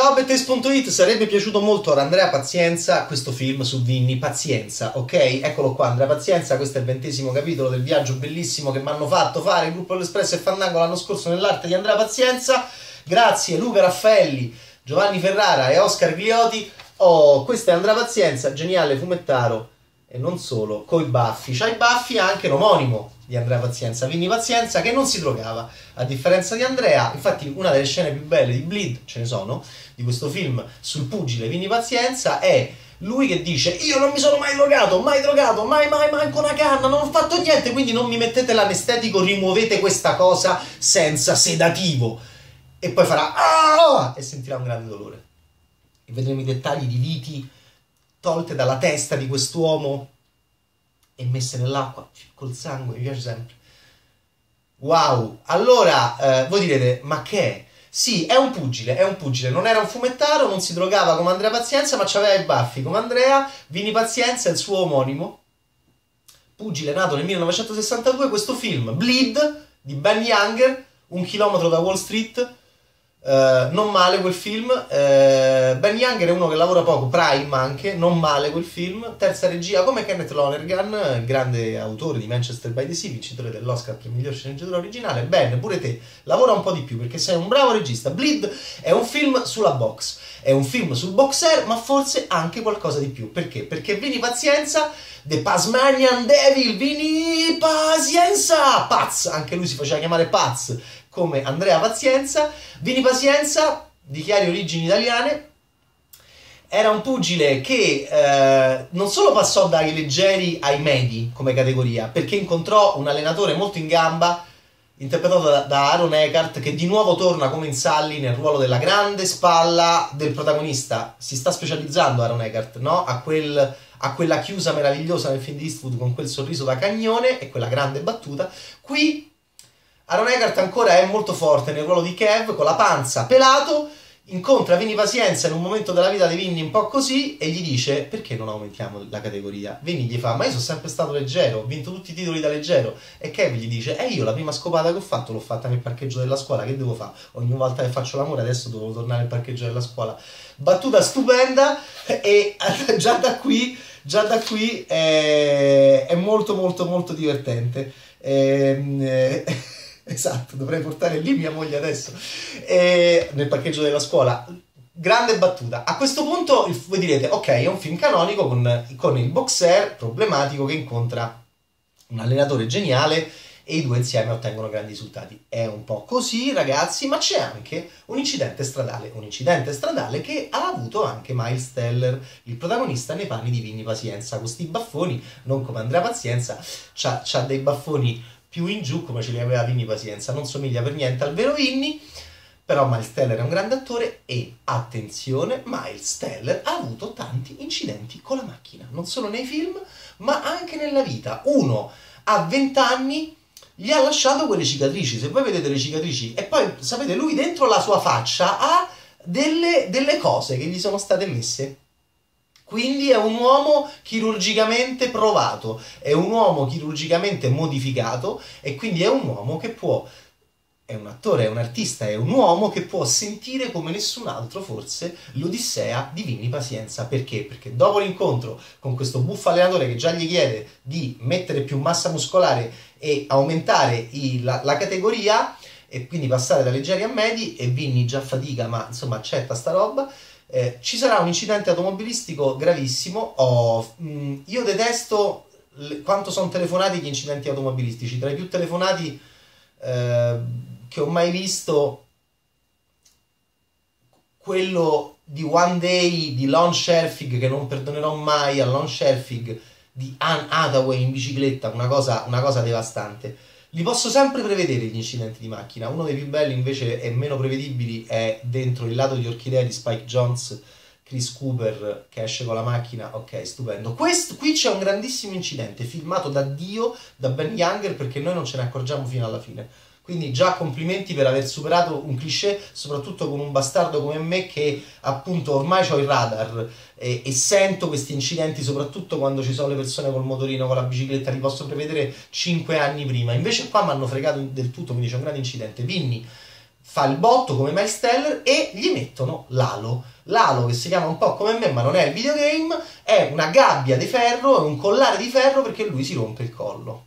Ciao Bettes.it, sarebbe piaciuto molto ad Andrea Pazienza questo film su Vinni, Pazienza, ok? Eccolo qua, Andrea Pazienza, questo è il ventesimo capitolo del viaggio bellissimo che mi hanno fatto fare il gruppo dell'Espresso e Fandango l'anno scorso nell'arte di Andrea Pazienza. Grazie Luca Raffaelli, Giovanni Ferrara e Oscar Glioti. Oh, questo è Andrea Pazienza, geniale fumettaro e non solo, coi baffi. C'ha i baffi anche l'omonimo di Andrea Pazienza, Vinni Pazienza, che non si drogava, a differenza di Andrea. Infatti, una delle scene più belle di Bleed, ce ne sono, di questo film sul pugile Vinni Pazienza è lui che dice io non mi sono mai drogato, mai drogato, mai mai manco una canna, non ho fatto niente, quindi non mi mettete l'anestetico, rimuovete questa cosa senza sedativo. E poi farà ah! e sentirà un grande dolore. E vedremo i dettagli di viti tolte dalla testa di quest'uomo e messe nell'acqua col sangue, mi piace sempre. Wow, allora eh, voi direte, ma che è? Sì, è un pugile, è un pugile, non era un fumettaro, non si drogava come Andrea Pazienza, ma aveva i baffi come Andrea, Vini Pazienza, il suo omonimo. Pugile nato nel 1962, questo film, Bleed, di Ben Younger, un chilometro da Wall Street, Uh, non male quel film. Uh, ben Younger è uno che lavora poco, Prime anche, non male quel film. Terza regia come Kenneth Lonergan, grande autore di Manchester by the Sea, vincitore dell'Oscar per miglior sceneggiatura originale. Ben, pure te, lavora un po' di più perché sei un bravo regista. Bleed è un film sulla box, è un film sul boxer, ma forse anche qualcosa di più. Perché? Perché Vini Pazienza, The Pasmanian Devil, Vini Pazienza, Paz, anche lui si faceva chiamare Paz come Andrea Pazienza. Vini Pazienza, di chiare origini italiane, era un pugile che eh, non solo passò dai leggeri ai medi come categoria, perché incontrò un allenatore molto in gamba, interpretato da, da Aaron Eckhart, che di nuovo torna come in Salli nel ruolo della grande spalla del protagonista. Si sta specializzando Aaron Eckhart, no? A, quel, a quella chiusa meravigliosa nel film di Eastwood con quel sorriso da cagnone e quella grande battuta. Qui Aaron Eckhart ancora è molto forte nel ruolo di Kev, con la panza pelato, incontra Vini Pazienza in un momento della vita di Vinny un po' così e gli dice perché non aumentiamo la categoria? Vinny gli fa ma io sono sempre stato leggero, ho vinto tutti i titoli da leggero e Kev gli dice e io la prima scopata che ho fatto l'ho fatta nel parcheggio della scuola, che devo fare? Ogni volta che faccio l'amore adesso devo tornare al parcheggio della scuola. Battuta stupenda e già da qui, già da qui è, è molto molto molto divertente. Ehm, eh, Esatto, dovrei portare lì mia moglie adesso, e, nel parcheggio della scuola. Grande battuta. A questo punto voi direte, ok, è un film canonico con, con il boxer problematico che incontra un allenatore geniale e i due insieme ottengono grandi risultati. È un po' così, ragazzi, ma c'è anche un incidente stradale, un incidente stradale che ha avuto anche Miles Teller, il protagonista nei panni di Vinny Pazienza. Questi baffoni, non come Andrea Pazienza, ha dei baffoni più in giù come ce li aveva Vinny Pazienza, non somiglia per niente al vero Vinny, però Miles Teller è un grande attore e, attenzione, Miles Teller ha avuto tanti incidenti con la macchina, non solo nei film, ma anche nella vita. Uno a 20 anni gli ha lasciato quelle cicatrici, se voi vedete le cicatrici, e poi sapete, lui dentro la sua faccia ha delle, delle cose che gli sono state messe quindi è un uomo chirurgicamente provato, è un uomo chirurgicamente modificato e quindi è un uomo che può, è un attore, è un artista, è un uomo che può sentire come nessun altro forse l'Odissea di Vinni Pazienza. Perché? Perché dopo l'incontro con questo buffo allenatore che già gli chiede di mettere più massa muscolare e aumentare i, la, la categoria e quindi passare da leggeri a medi e Vinni già fatica ma insomma accetta sta roba eh, ci sarà un incidente automobilistico gravissimo. Oh, mh, mm, io detesto le, quanto sono telefonati gli incidenti automobilistici. Tra i più telefonati eh, che ho mai visto, quello di One Day di Lon Sherfig, che non perdonerò mai a Lon Sherfig, di Anne Hathaway in bicicletta, una cosa, una cosa devastante. Li posso sempre prevedere gli incidenti di macchina. Uno dei più belli invece e meno prevedibili è dentro il lato di orchidea di Spike Jones, Chris Cooper che esce con la macchina. Ok, stupendo. Questo, qui c'è un grandissimo incidente filmato da Dio, da Ben Younger, perché noi non ce ne accorgiamo fino alla fine. Quindi già complimenti per aver superato un cliché, soprattutto con un bastardo come me che appunto ormai ho il radar e, e, sento questi incidenti soprattutto quando ci sono le persone col motorino, con la bicicletta, li posso prevedere 5 anni prima. Invece qua mi hanno fregato del tutto, quindi c'è un grande incidente. Vinny fa il botto come Miles Teller e gli mettono l'alo. L'alo che si chiama un po' come me, ma non è il videogame, è una gabbia di ferro, è un collare di ferro perché lui si rompe il collo.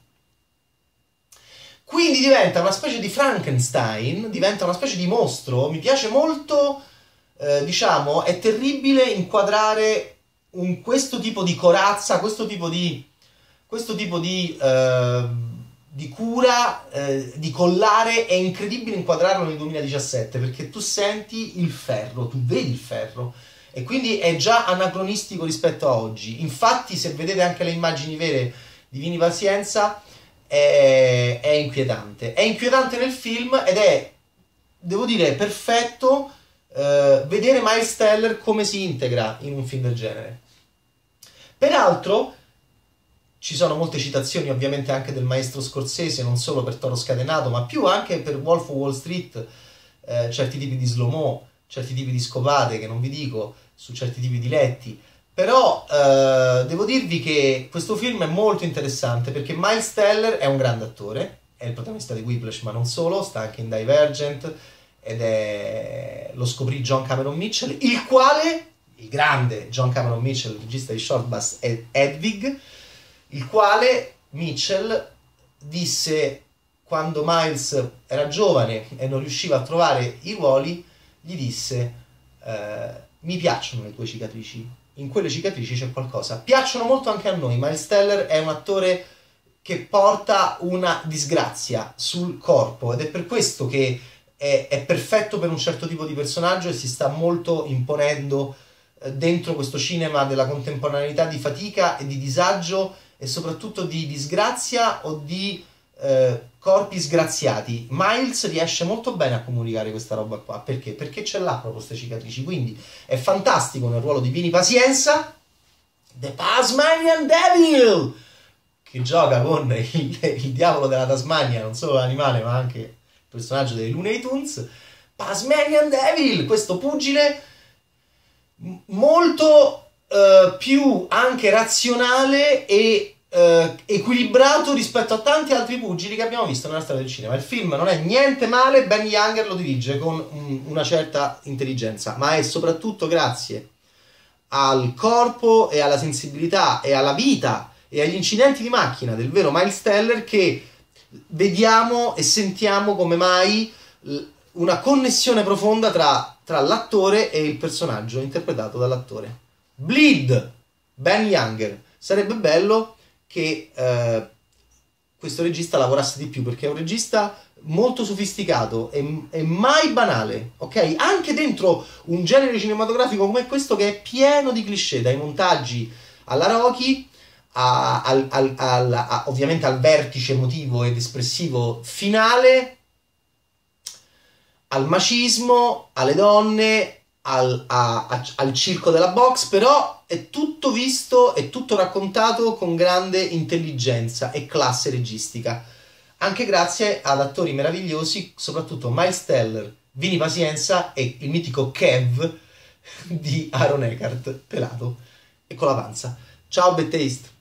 Quindi diventa una specie di Frankenstein, diventa una specie di mostro. Mi piace molto, eh, diciamo, è terribile inquadrare un, questo tipo di corazza, questo tipo di, questo tipo di, eh, di cura, eh, di collare, è incredibile inquadrarlo nel 2017 perché tu senti il ferro, tu vedi il ferro e quindi è già anacronistico rispetto a oggi. Infatti, se vedete anche le immagini vere di Vini Pazienza, è, è inquietante. È inquietante nel film ed è, devo dire, perfetto uh, vedere Miles Teller come si integra in un film del genere. Peraltro, ci sono molte citazioni ovviamente anche del maestro Scorsese, non solo per Toro Scatenato, ma più anche per Wolf of Wall Street, eh, certi tipi di slow-mo, certi tipi di scopate che non vi dico, su certi tipi di letti. Però eh, devo dirvi che questo film è molto interessante perché Miles Teller è un grande attore, è il protagonista di Whiplash, ma non solo, sta anche in Divergent ed è lo scoprì John Cameron Mitchell, il quale, il grande John Cameron Mitchell, regista di Short Bus e Edwig, il quale Mitchell disse quando Miles era giovane e non riusciva a trovare i ruoli, gli disse eh, mi piacciono le tue cicatrici, in quelle cicatrici c'è qualcosa. Piacciono molto anche a noi. Miles Teller è un attore che porta una disgrazia sul corpo ed è per questo che è, è perfetto per un certo tipo di personaggio e si sta molto imponendo eh, dentro questo cinema della contemporaneità di fatica e di disagio e soprattutto di disgrazia o di eh, corpi sgraziati. Miles riesce molto bene a comunicare questa roba qua. Perché? Perché ce l'ha proprio queste cicatrici. Quindi è fantastico nel ruolo di Vini Pazienza, The Tasmanian Devil, che gioca con il, il diavolo della Tasmania, non solo l'animale, ma anche il personaggio dei Looney Tunes. Tasmanian Devil, questo pugile molto uh, più anche razionale e eh, equilibrato rispetto a tanti altri pugili che abbiamo visto nella storia del cinema. Il film non è niente male, Ben Younger lo dirige con un, una certa intelligenza, ma è soprattutto grazie al corpo e alla sensibilità e alla vita e agli incidenti di macchina del vero Miles Teller che vediamo e sentiamo come mai una connessione profonda tra, tra l'attore e il personaggio interpretato dall'attore. Bleed, Ben Younger. Sarebbe bello che eh, questo regista lavorasse di più perché è un regista molto sofisticato e, e, mai banale, ok? Anche dentro un genere cinematografico come questo che è pieno di cliché, dai montaggi alla Rocky, a, al, al, al, a, ovviamente al vertice emotivo ed espressivo finale, al macismo, alle donne, al, a, al circo della box, però è tutto visto e tutto raccontato con grande intelligenza e classe registica. Anche grazie ad attori meravigliosi, soprattutto Miles Teller, Vini Pazienza e il mitico Kev di Aaron Eckhart, pelato e con la panza. Ciao, Bad!